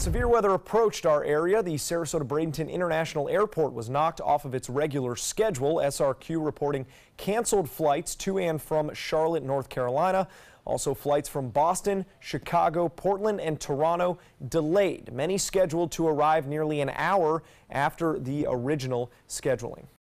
Severe weather approached our area. The Sarasota Bradenton International Airport was knocked off of its regular schedule. SRQ reporting canceled flights to and from Charlotte, North Carolina. Also, flights from Boston, Chicago, Portland, and Toronto delayed. Many scheduled to arrive nearly an hour after the original scheduling.